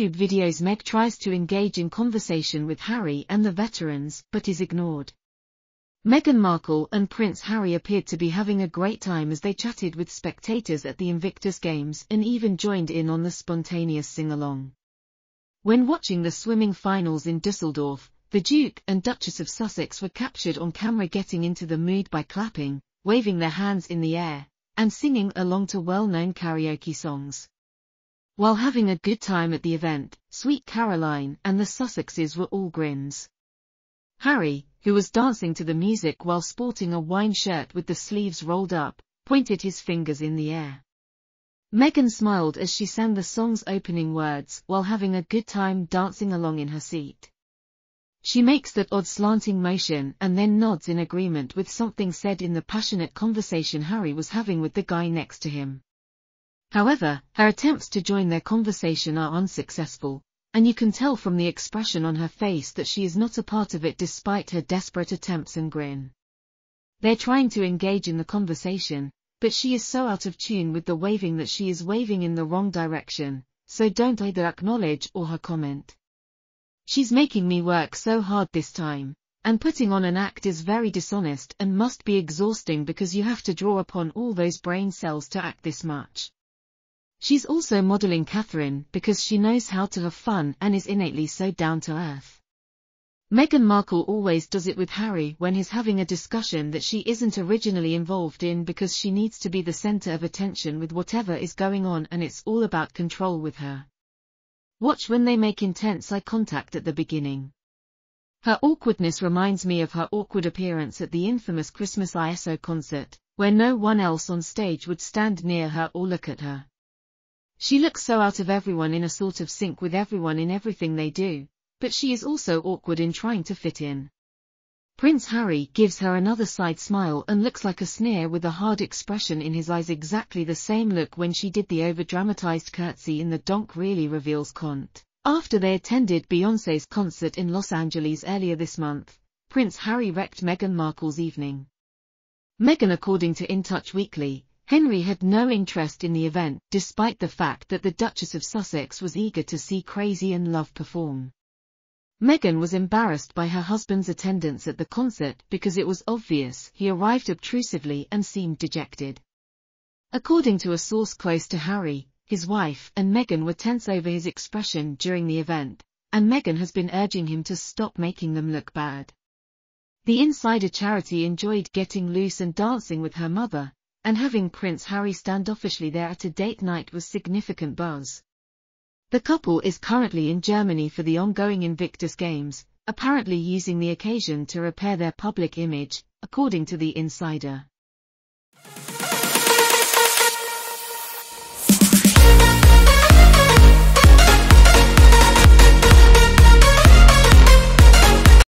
YouTube videos Meg tries to engage in conversation with Harry and the veterans, but is ignored. Meghan Markle and Prince Harry appeared to be having a great time as they chatted with spectators at the Invictus Games and even joined in on the spontaneous sing-along. When watching the swimming finals in Dusseldorf, the Duke and Duchess of Sussex were captured on camera getting into the mood by clapping, waving their hands in the air, and singing along to well-known karaoke songs. While having a good time at the event, Sweet Caroline and the Sussexes were all grins. Harry, who was dancing to the music while sporting a wine shirt with the sleeves rolled up, pointed his fingers in the air. Meghan smiled as she sang the song's opening words while having a good time dancing along in her seat. She makes that odd slanting motion and then nods in agreement with something said in the passionate conversation Harry was having with the guy next to him. However, her attempts to join their conversation are unsuccessful, and you can tell from the expression on her face that she is not a part of it despite her desperate attempts and grin. They're trying to engage in the conversation, but she is so out of tune with the waving that she is waving in the wrong direction, so don't either acknowledge or her comment. She's making me work so hard this time, and putting on an act is very dishonest and must be exhausting because you have to draw upon all those brain cells to act this much. She's also modeling Catherine because she knows how to have fun and is innately so down to earth. Meghan Markle always does it with Harry when he's having a discussion that she isn't originally involved in because she needs to be the center of attention with whatever is going on and it's all about control with her. Watch when they make intense eye contact at the beginning. Her awkwardness reminds me of her awkward appearance at the infamous Christmas ISO concert, where no one else on stage would stand near her or look at her. She looks so out of everyone in a sort of sync with everyone in everything they do, but she is also awkward in trying to fit in. Prince Harry gives her another side smile and looks like a sneer with a hard expression in his eyes exactly the same look when she did the over-dramatized curtsy in the Donk Really Reveals cont. After they attended Beyoncé's concert in Los Angeles earlier this month, Prince Harry wrecked Meghan Markle's evening. Meghan according to In Touch Weekly, Henry had no interest in the event despite the fact that the Duchess of Sussex was eager to see Crazy in Love perform. Meghan was embarrassed by her husband's attendance at the concert because it was obvious he arrived obtrusively and seemed dejected. According to a source close to Harry, his wife and Meghan were tense over his expression during the event, and Meghan has been urging him to stop making them look bad. The Insider charity enjoyed getting loose and dancing with her mother, and having Prince Harry standoffishly there at a date night was significant buzz. The couple is currently in Germany for the ongoing Invictus Games, apparently using the occasion to repair their public image, according to the Insider.